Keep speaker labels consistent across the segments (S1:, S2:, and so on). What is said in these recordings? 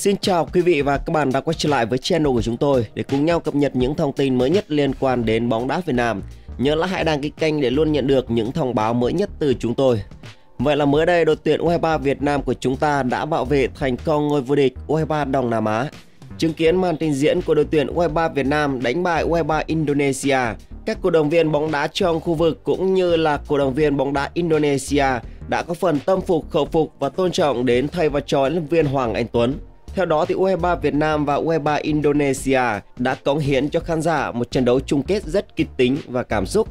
S1: Xin chào quý vị và các bạn đã quay trở lại với channel của chúng tôi để cùng nhau cập nhật những thông tin mới nhất liên quan đến bóng đá Việt Nam. Nhớ là hãy đăng ký kênh để luôn nhận được những thông báo mới nhất từ chúng tôi. Vậy là mới đây đội tuyển U23 Việt Nam của chúng ta đã bảo vệ thành công ngôi vô địch U23 Đông Nam Á. Chứng kiến màn trình diễn của đội tuyển U23 Việt Nam đánh bại U23 Indonesia, các cổ động viên bóng đá trong khu vực cũng như là cổ động viên bóng đá Indonesia đã có phần tâm phục khẩu phục và tôn trọng đến thầy và trò huấn luyện viên Hoàng Anh Tuấn. Theo đó thì U23 Việt Nam và U23 Indonesia đã cống hiến cho khán giả một trận đấu chung kết rất kịch tính và cảm xúc.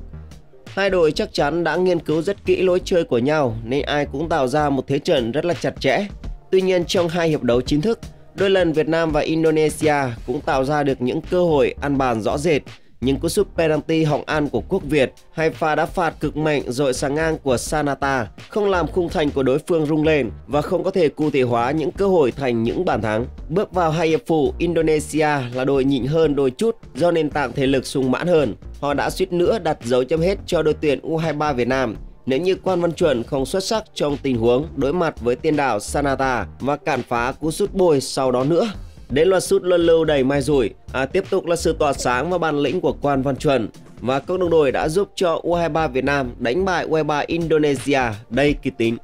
S1: Hai đội chắc chắn đã nghiên cứu rất kỹ lối chơi của nhau nên ai cũng tạo ra một thế trận rất là chặt chẽ. Tuy nhiên trong hai hiệp đấu chính thức, đôi lần Việt Nam và Indonesia cũng tạo ra được những cơ hội ăn bàn rõ rệt những cú sút penalty hỏng an của quốc Việt hay pha đá phạt cực mạnh dội sang ngang của Sanata không làm khung thành của đối phương rung lên và không có thể cụ thể hóa những cơ hội thành những bàn thắng. Bước vào hai hiệp phụ, Indonesia là đội nhịn hơn đôi chút do nền tảng thể lực sung mãn hơn. Họ đã suýt nữa đặt dấu chấm hết cho đội tuyển U23 Việt Nam nếu như Quan Văn Chuẩn không xuất sắc trong tình huống đối mặt với tiên đạo Sanata và cản phá cú sút bồi sau đó nữa. Đến loạt sút luân lưu đầy mai rủi, à, tiếp tục là sự tỏa sáng và bản lĩnh của Quan Văn Chuẩn và các đồng đội đã giúp cho U23 Việt Nam đánh bại U23 Indonesia đầy kỳ tính.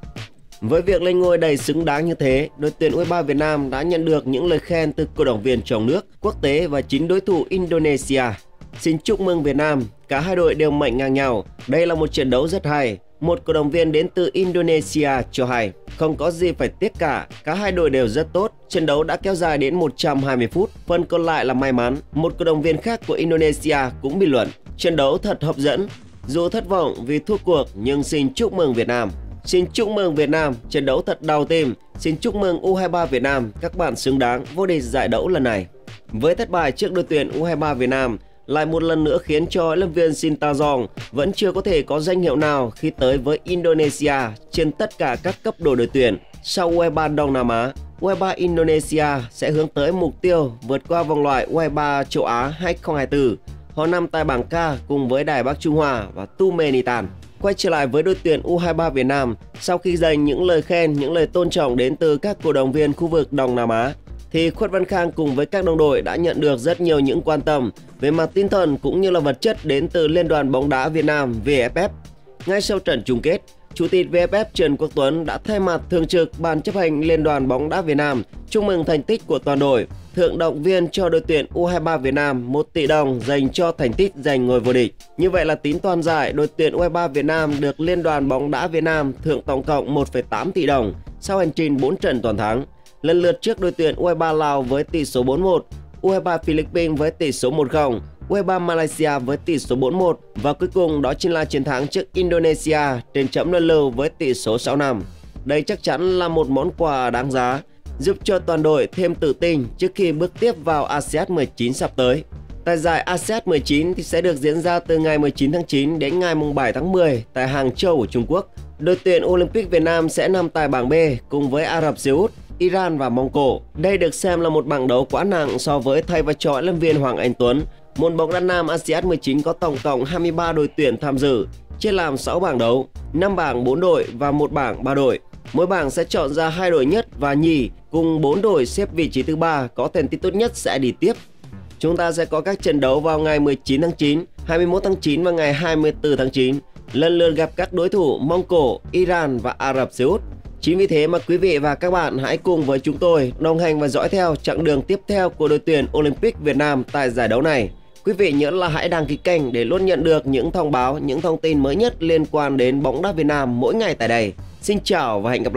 S1: Với việc lên ngôi đầy xứng đáng như thế, đội tuyển U23 Việt Nam đã nhận được những lời khen từ cổ động viên trong nước, quốc tế và chính đối thủ Indonesia. Xin chúc mừng Việt Nam, cả hai đội đều mạnh ngang nhau. Đây là một trận đấu rất hay. Một cổ động viên đến từ Indonesia cho hay. Không có gì phải tiếc cả, cả hai đội đều rất tốt. Trận đấu đã kéo dài đến 120 phút, phần còn lại là may mắn. Một cổ động viên khác của Indonesia cũng bình luận, trận đấu thật hấp dẫn. Dù thất vọng vì thua cuộc nhưng xin chúc mừng Việt Nam. Xin chúc mừng Việt Nam, trận đấu thật đau tim. Xin chúc mừng U23 Việt Nam, các bạn xứng đáng vô địch giải đấu lần này. Với thất bại trước đội tuyển U23 Việt Nam, lại một lần nữa khiến cho huấn luyện viên Sintayong vẫn chưa có thể có danh hiệu nào khi tới với Indonesia trên tất cả các cấp độ đội tuyển. Sau U23 Đông Nam Á, U23 Indonesia sẽ hướng tới mục tiêu vượt qua vòng loại U23 châu Á 2024. Họ nằm tại bảng K cùng với Đài Bắc Trung Hoa và Turkmenistan. Quay trở lại với đội tuyển U23 Việt Nam, sau khi dành những lời khen, những lời tôn trọng đến từ các cổ động viên khu vực Đông Nam Á, thì Khuất Văn Khang cùng với các đồng đội đã nhận được rất nhiều những quan tâm về mặt tinh thần cũng như là vật chất đến từ Liên đoàn bóng đá Việt Nam VFF. Ngay sau trận chung kết, Chủ tịch VFF Trần Quốc Tuấn đã thay mặt thường trực Ban chấp hành Liên đoàn bóng đá Việt Nam chúc mừng thành tích của toàn đội, thượng động viên cho đội tuyển U23 Việt Nam 1 tỷ đồng dành cho thành tích giành ngôi vô địch. Như vậy là tính toàn giải, đội tuyển U23 Việt Nam được Liên đoàn bóng đá Việt Nam thưởng tổng cộng 1,8 tỷ đồng sau hành trình 4 trận toàn thắng lần lượt trước đội tuyển U23 Lào với tỷ số 4-1, U23 Philippines với tỷ số 1-0, U23 Malaysia với tỷ số 4-1 và cuối cùng đó chính là chiến thắng trước Indonesia trên chấm luân lưu với tỷ số 6-5. Đây chắc chắn là một món quà đáng giá, giúp cho toàn đội thêm tự tin trước khi bước tiếp vào ASEAN 19 sắp tới. Tại giải ASEAN 19 thì sẽ được diễn ra từ ngày 19 tháng 9 đến ngày 7 tháng 10 tại Hàng Châu của Trung Quốc. Đội tuyển Olympic Việt Nam sẽ nằm tại bảng B cùng với Ả Rập Xê Út Iran và Mông Cổ. Đây được xem là một bảng đấu quá nặng so với thầy và trò lâm viên Hoàng Anh Tuấn. Môn bóng đá nam ASEAN 19 có tổng cộng 23 đội tuyển tham dự, chia làm 6 bảng đấu, 5 bảng 4 đội và một bảng 3 đội. Mỗi bảng sẽ chọn ra hai đội nhất và nhì cùng 4 đội xếp vị trí thứ ba có thành tích tốt nhất sẽ đi tiếp. Chúng ta sẽ có các trận đấu vào ngày 19 tháng 9, 21 tháng 9 và ngày 24 tháng 9, lần lượt gặp các đối thủ Mông Cổ, Iran và Ả Rập Xê Út. Chính vì thế mà quý vị và các bạn hãy cùng với chúng tôi đồng hành và dõi theo chặng đường tiếp theo của đội tuyển Olympic Việt Nam tại giải đấu này. Quý vị nhớ là hãy đăng ký kênh để luôn nhận được những thông báo, những thông tin mới nhất liên quan đến bóng đá Việt Nam mỗi ngày tại đây. Xin chào và hẹn gặp lại.